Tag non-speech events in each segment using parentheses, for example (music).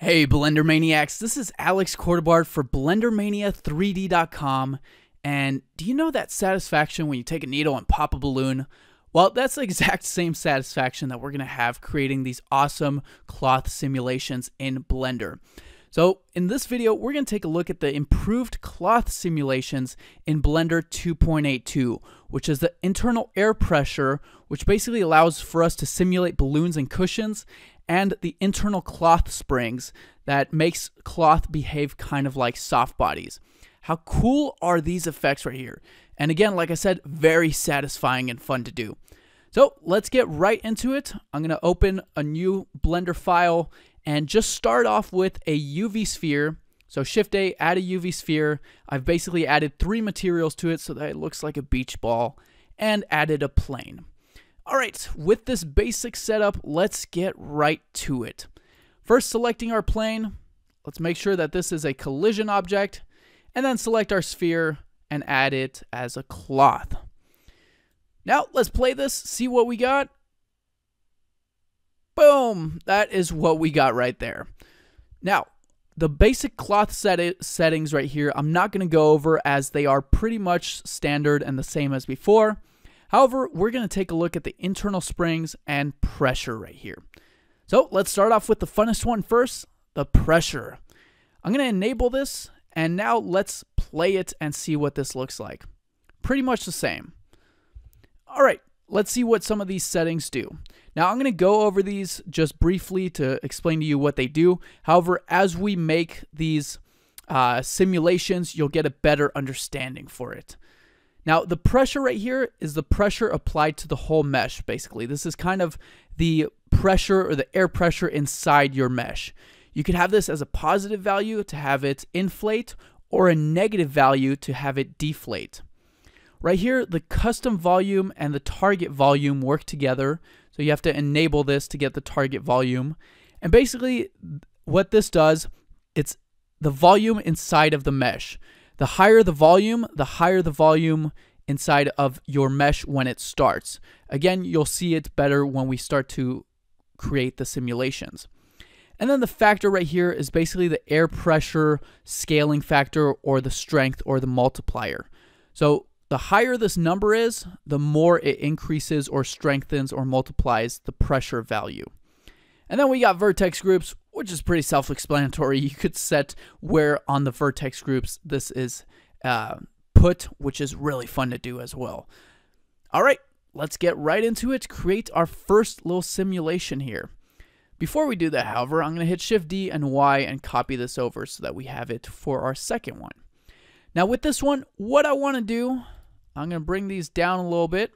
Hey Blender Maniacs, this is Alex Cordebard for BlenderMania3D.com. And do you know that satisfaction when you take a needle and pop a balloon? Well, that's the (laughs) exact same satisfaction that we're going to have creating these awesome cloth simulations in Blender. So in this video, we're going to take a look at the improved cloth simulations in Blender 2.82, which is the internal air pressure, which basically allows for us to simulate balloons and cushions, and the internal cloth springs that makes cloth behave kind of like soft bodies. How cool are these effects right here? And again, like I said, very satisfying and fun to do. So let's get right into it. I'm going to open a new Blender file and just start off with a UV sphere. So Shift A, add a UV sphere. I've basically added three materials to it so that it looks like a beach ball and added a plane. All right, with this basic setup, let's get right to it. First, selecting our plane, let's make sure that this is a collision object, and then select our sphere and add it as a cloth. Now, let's play this, see what we got. Boom! That is what we got right there. Now, the basic cloth set settings right here, I'm not going to go over as they are pretty much standard and the same as before. However, we're going to take a look at the internal springs and pressure right here. So let's start off with the funnest one first, the pressure. I'm going to enable this, and now let's play it and see what this looks like. Pretty much the same. All right, let's see what some of these settings do. Now I'm going to go over these just briefly to explain to you what they do. However, as we make these uh, simulations, you'll get a better understanding for it. Now, the pressure right here is the pressure applied to the whole mesh, basically. This is kind of the pressure or the air pressure inside your mesh. You could have this as a positive value to have it inflate or a negative value to have it deflate. Right here, the custom volume and the target volume work together. So you have to enable this to get the target volume. And basically, what this does, it's the volume inside of the mesh. The higher the volume, the higher the volume inside of your mesh when it starts. Again, you'll see it better when we start to create the simulations. And then the factor right here is basically the air pressure scaling factor or the strength or the multiplier. So the higher this number is, the more it increases or strengthens or multiplies the pressure value. And then we got vertex groups, which is pretty self-explanatory. (laughs) You could set where on the vertex groups this is uh, put, which is really fun to do as well. All right, let's get right into it. Create our first little simulation here. Before we do that, however, I'm going to hit Shift D and Y and copy this over so that we have it for our second one. Now with this one, what I want to do, I'm going to bring these down a little bit.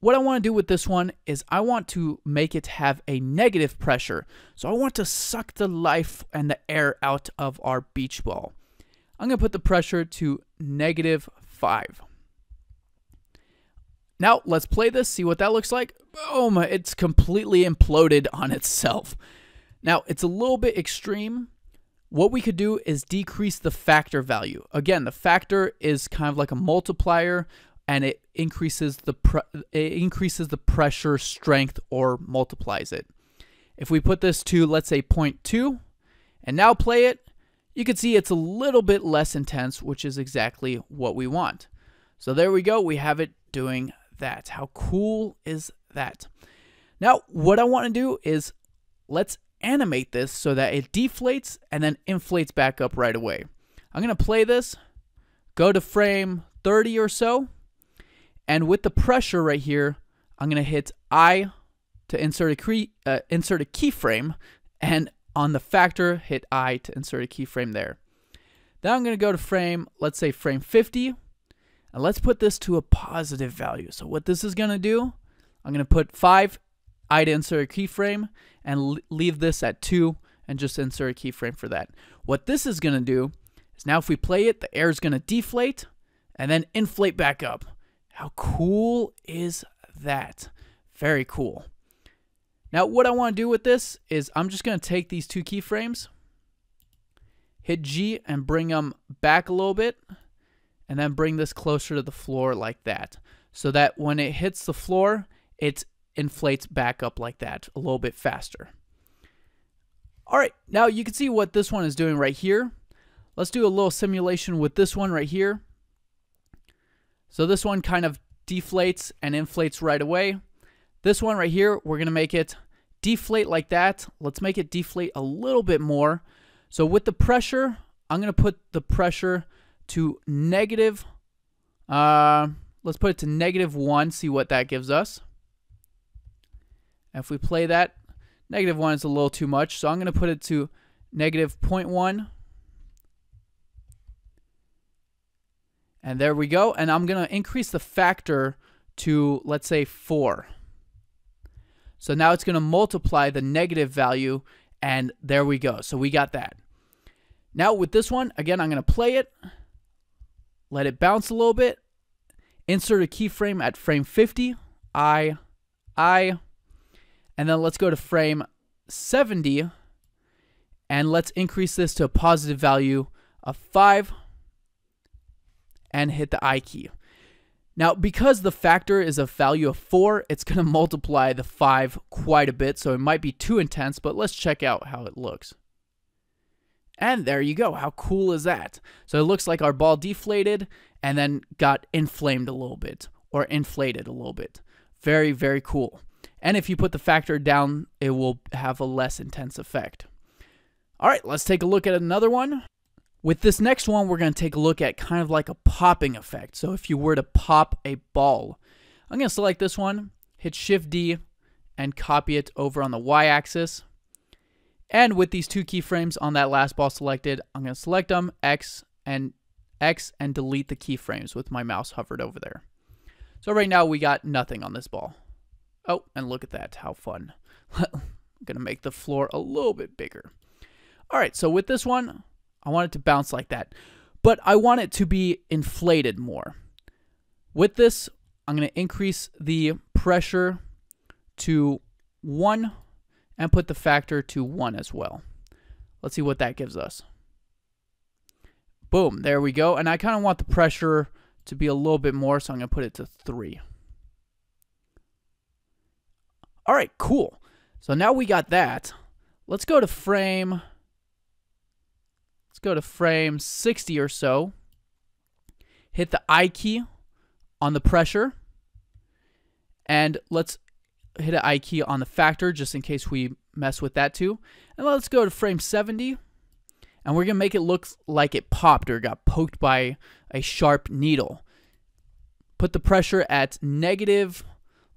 What I want to do with this one is I want to make it have a negative pressure. So I want to suck the life and the air out of our beach ball. I'm going to put the pressure to negative 5. Now let's play this, see what that looks like. Boom, it's completely imploded on itself. Now it's a little bit extreme. What we could do is decrease the factor value. Again, the factor is kind of like a multiplier and it increases the it increases the pressure strength or multiplies it. If we put this to let's say 0.2 and now play it, you can see it's a little bit less intense, which is exactly what we want. So there we go, we have it doing that. How cool is that? Now, what I want to do is let's animate this so that it deflates and then inflates back up right away. I'm going to play this, go to frame 30 or so, and with the pressure right here, I'm going to hit I to insert a, uh, insert a keyframe, and on the factor, hit I to insert a keyframe there. Then I'm going to go to frame, let's say frame 50, and let's put this to a positive value. So what this is going to do, I'm going to put 5, I to insert a keyframe, and leave this at 2, and just insert a keyframe for that. What this is going to do is now if we play it, the air is going to deflate, and then inflate back up. How cool is that? Very cool. Now, what I want to do with this is I'm just going to take these two keyframes, hit G and bring them back a little bit, and then bring this closer to the floor like that. So that when it hits the floor, it inflates back up like that a little bit faster. All right, now you can see what this one is doing right here. Let's do a little simulation with this one right here. So this one kind of deflates and inflates right away. This one right here, we're going to make it deflate like that. Let's make it deflate a little bit more. So with the pressure, I'm going to put the pressure to negative, uh, let's put it to negative 1, see what that gives us. And if we play that, negative 1 is a little too much, so I'm going to put it to negative 0.1. And there we go. And I'm going to increase the factor to, let's say, 4. So now it's going to multiply the negative value, and there we go. So we got that. Now with this one, again, I'm going to play it, let it bounce a little bit, insert a keyframe at frame 50, I, I, and then let's go to frame 70, and let's increase this to a positive value of 5, and hit the I key. Now, because the factor is a value of 4, it's going (laughs) to multiply the 5 quite a bit, so it might be too intense, but let's check out how it looks. And there you go. How cool is that? So it looks like our ball deflated and then got inflamed a little bit or inflated a little bit. Very, very cool. And if you put the factor down, it will have a less intense effect. All right, let's take a look at another one. With this next one, we're going to take a look at kind of like a popping effect. So if you were to pop a ball, I'm going to select this one, hit Shift D, and copy it over on the Y axis. And with these two keyframes on that last ball selected, I'm going to select them, X and X, and delete the keyframes with my mouse hovered over there. So right now we got nothing on this ball. Oh, and look at that, how fun. I'm going to make the floor a little bit bigger. All right, so with this one, I want it to bounce like that. But I want it to be inflated more. With this, I'm going to increase the pressure to 1 and put the factor to 1 as well. Let's see what that gives us. Boom, there we go. And I kind of want the pressure to be a little bit more, so I'm to put it to 3. All right, cool. So now we got that. Let's go to frame Let's go to frame 60 or so. Hit the I key on the pressure. And let's hit an I key on the factor just in case we mess with that too. And let's go to frame 70. And we're going to make it look like it popped or got poked by a sharp needle. Put the pressure at negative,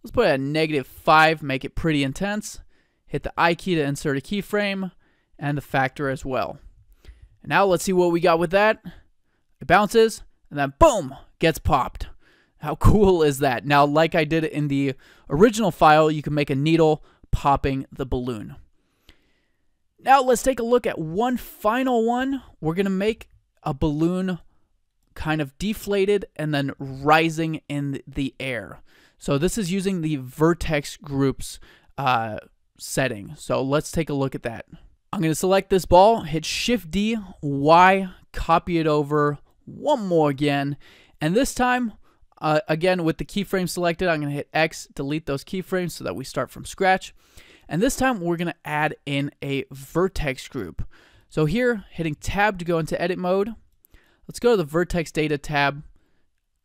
let's put it at negative 5, make it pretty intense. Hit the I key to insert a keyframe and the factor as well. And now let's see what we got with that. It bounces, and then boom, gets popped. How (laughs) cool is that? Now, like I did in the original file, you can make a needle popping the balloon. Now let's take a look at one final one. We're going to make a balloon kind of deflated and then rising in the air. So this is using the vertex groups uh, setting. So let's take a look at that. I'm going to select this ball, hit Shift D, Y, copy it over one more again. And this time, uh, again, with the keyframe selected, I'm going to hit X, delete those keyframes so that we start from scratch. And this time, we're going to add in a vertex group. So here, hitting Tab to go into edit mode. Let's go to the vertex data tab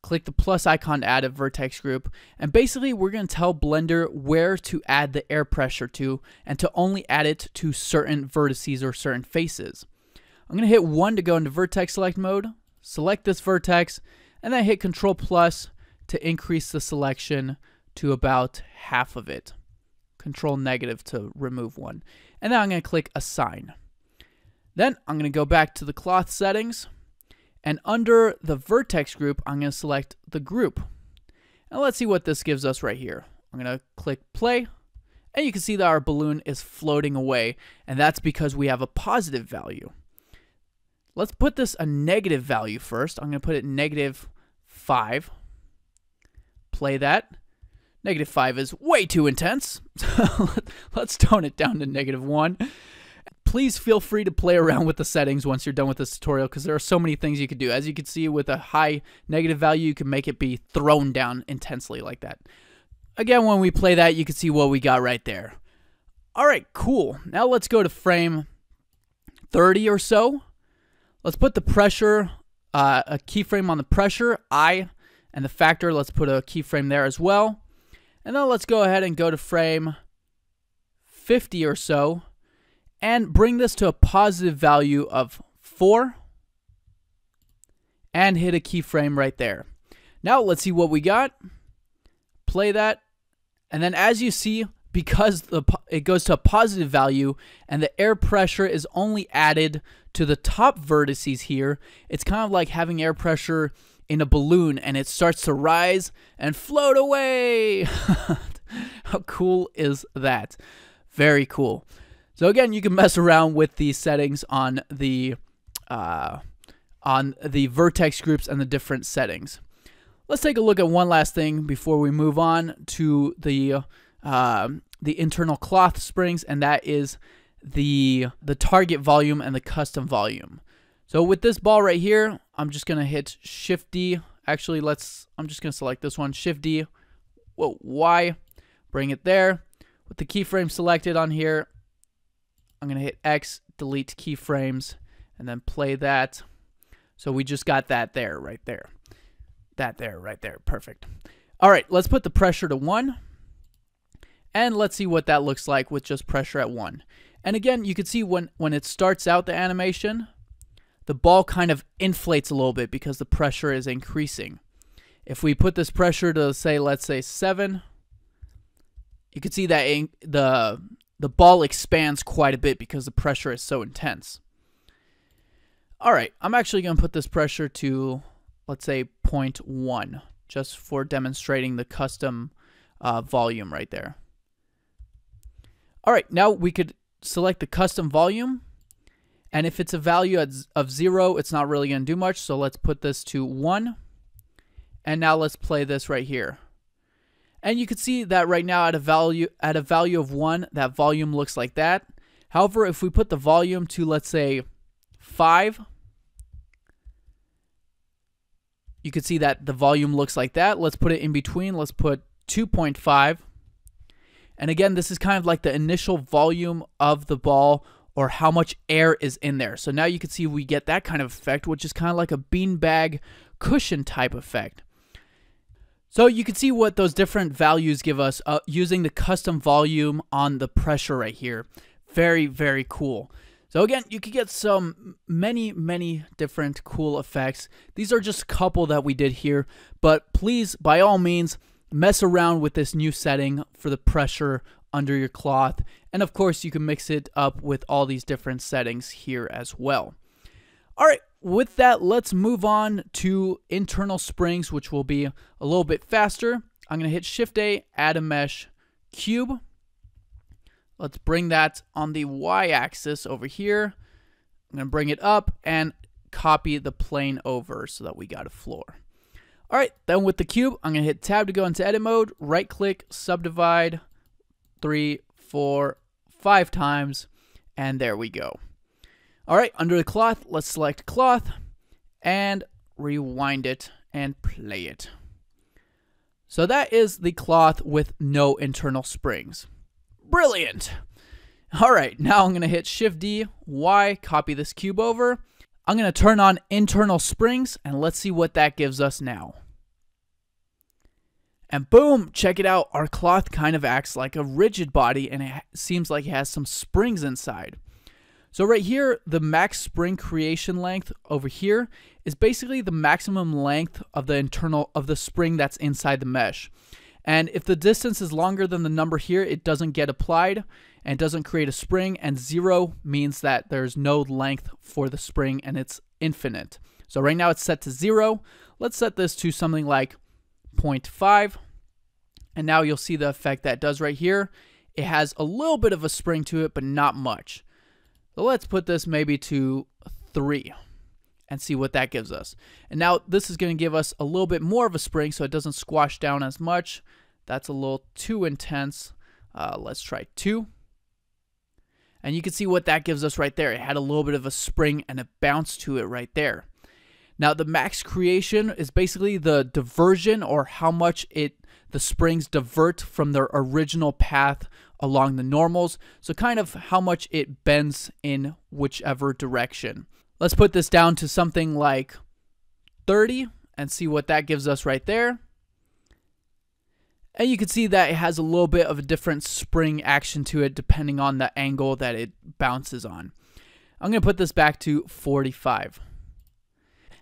click the plus icon to add a vertex group. And basically, we're going to tell Blender where to add the air pressure to and to only add it to certain vertices or certain faces. I'm going to hit 1 to go into vertex select mode, select this vertex, and then hit Control plus to increase the selection to about half of it. Control negative to remove one. And then I'm going to click Assign. Then I'm going to go back to the cloth settings and under the vertex group, I'm going to select the group. And let's see what this gives us right here. I'm going to click play. And you can see that our balloon is floating away. And that's because we have a positive value. Let's put this a negative value first. I'm going to put it negative 5. Play that. Negative 5 is way too intense. (laughs) Let's tone it down to negative 1 please feel free to play around with the settings once you're done with this tutorial because there are so many things you could do. As you can see with a high negative value, you can make it be thrown down intensely like that. Again, when we play that, you can see what we got right there. All right, cool. Now let's go to frame 30 or so. Let's put the pressure, uh, a keyframe on the pressure, I, and the factor, let's put a keyframe there as well. And then let's go ahead and go to frame 50 or so and bring this to a positive value of 4 and hit a keyframe right there. Now let's see what we got. Play that. And then as you see, because the it goes to a positive value and the air pressure is only added to the top vertices here, it's kind of like having air pressure in a balloon and it starts to rise and float away. (laughs) How cool is that? Very cool. So again, you can mess around with the settings on the uh, on the vertex groups and the different settings. Let's take a look at one last thing before we move on to the uh, the internal cloth springs, and that is the the target volume and the custom volume. So with this ball right here, I'm just gonna hit Shift D. Actually, let's. I'm just gonna select this one, Shift D. Whoa, Y. Bring it there. With the keyframe selected on here, I'm gonna hit X, delete keyframes, and then play that. So we just got that there, right there. That there, right there. Perfect. All right, let's put the pressure to 1. And let's see what that looks like with just pressure at 1. And again, you can see when, when it starts out the animation, the ball kind of inflates a little bit because the pressure is increasing. If we put this pressure to, say, let's say 7, you can see that the, the ball expands quite a bit because the pressure is so intense. All right, I'm actually going to put this pressure to, let's say, 0.1, just for demonstrating the custom uh, volume right there. All right, now we could select the custom volume. And if it's a value of 0, it's not really going to do much. So let's put this to 1. And now let's play this right here. And you can see that right now at a value at a value of 1, that volume looks like that. However, if we put the volume to, let's say, 5, you can see that the volume looks like that. Let's put it in between. Let's put 2.5. And again, this is kind of like the initial volume of the ball or how much air is in there. So now you can see we get that kind of effect, which is kind of like a beanbag cushion type effect. So you can see what those different values give us uh, using the custom volume on the pressure right here. Very, very cool. So again, you can get some many, many different cool effects. These are just a couple that we did here, but please, by all means, mess around with this new setting for the pressure under your cloth. And of course, you can mix it up with all these different settings here as well. All right, with that, let's move on to internal springs, which will be a little bit faster. I'm going to hit Shift A, add a mesh cube. Let's bring that on the y-axis over here. I'm going to bring it up and copy the plane over so that we got a floor. All right, then with the cube, I'm going to hit tab to go into edit mode, right click, subdivide, three, four, five times, and there we go. All right, under the cloth, let's select cloth and rewind it and play it. So that is the cloth with no internal springs. Brilliant. All right, now I'm going to hit Shift D, Y, copy this cube over. I'm going to turn on internal springs and let's see what that gives us now. And boom, check it out. Our cloth kind of acts like a rigid body and it seems like it has some springs inside. So right here, the max spring creation length over here is basically the maximum length of the internal of the spring that's inside the mesh. And if the distance is longer than the number here, it doesn't get applied and doesn't create a spring. And zero means that there's no length for the spring and it's infinite. So right now it's set to zero. Let's set this to something like 0.5. And now you'll see the effect that does right here. It has a little bit of a spring to it, but not much. Let's put this maybe to 3 and see what that gives us. And now this is going to give us a little bit more of a spring so it doesn't squash down as much. That's a little too intense. Uh, let's try 2. And you can see what that gives us right there. It had a little bit of a spring and a bounce to it right there. Now the max creation is basically the diversion or how much it the springs divert from their original path along the normals. So kind of how much it bends in whichever direction. Let's put this down to something like 30 and see what that gives us right there. And you can see that it has a little bit of a different spring action to it depending on the angle that it bounces on. I'm going to put this back to 45.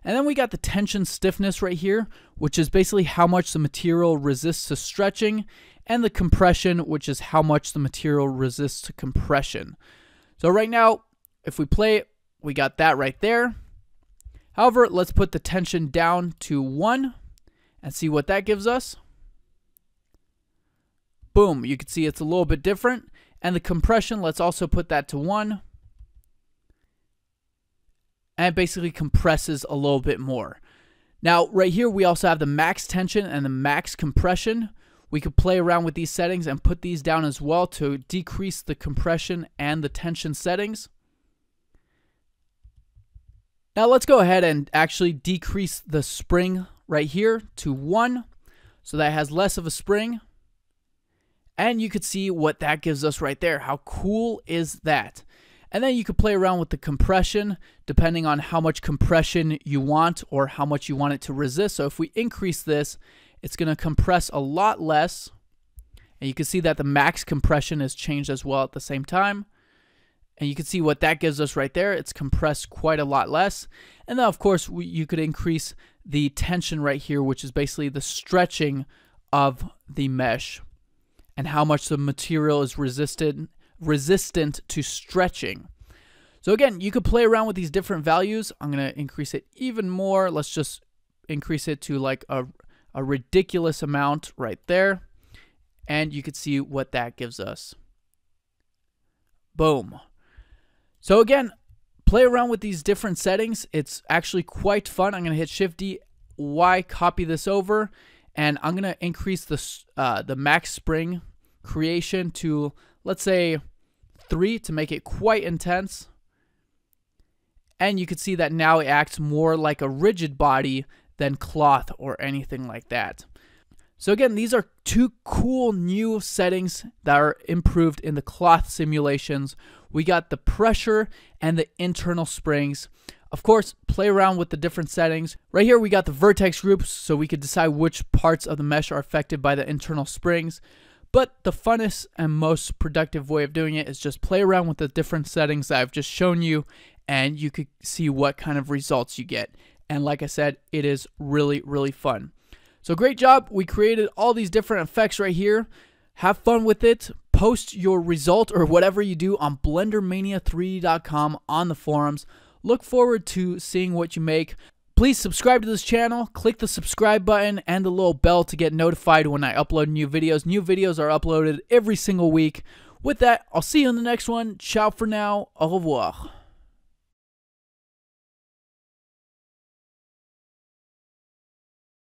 And then we got the tension stiffness right here, which is basically how much the material resists to stretching, and the compression, which is how much the material resists to compression. So right now, if we play it, we got that right there. However, let's put the tension down to 1 and see what that gives us. Boom, you can see it's a little bit different. And the compression, let's also put that to 1 and basically compresses a little bit more. Now, right here, we also have the max tension and the max compression. We could play around with these settings and put these down as well to decrease the compression and the tension settings. Now let's go ahead and actually decrease the spring right here to 1 so that has less of a spring. And you could see what that gives us right there. How cool is that? And then you could play around with the compression depending on how much compression you want or how much you want it to resist. So if we increase this, it's going to compress a lot less. And you can see that the max compression is changed as well at the same time. And you can see what that gives us right there. It's compressed quite a lot less. And then, of course, we, you could increase the tension right here, which is basically the stretching of the mesh and how much the material is resisted resistant to stretching. So again, you could play around with these different values. I'm going to increase it even more. Let's just increase it to like a, a ridiculous amount right there. And you can see what that gives us. Boom. So again, play around with these different settings. It's actually quite fun. I'm going to hit Shift D, Y, copy this over, and I'm going to increase the, uh, the max spring creation to let's say three to make it quite intense. And you can see that now it acts more like a rigid body than cloth or anything like that. So again, these are two cool new settings that are improved in the cloth simulations. We got the pressure and the internal springs. Of course, play around with the different settings. Right here, we got the vertex groups, so we could decide which parts of the mesh are affected by the internal springs. But the funnest and most productive way of doing it is just play around with the different settings that I've just shown you and you could see what kind of results you get. And like I said, it is really, really fun. So great job. We created all these different effects right here. Have fun with it. Post your result or whatever you do on blendermania3.com on the forums. Look forward to seeing what you make. Please subscribe to this channel, click the subscribe button and the little bell to get notified when I upload new videos. New videos are uploaded every single week. With that, I'll see you in the next one. Ciao for now. Au revoir.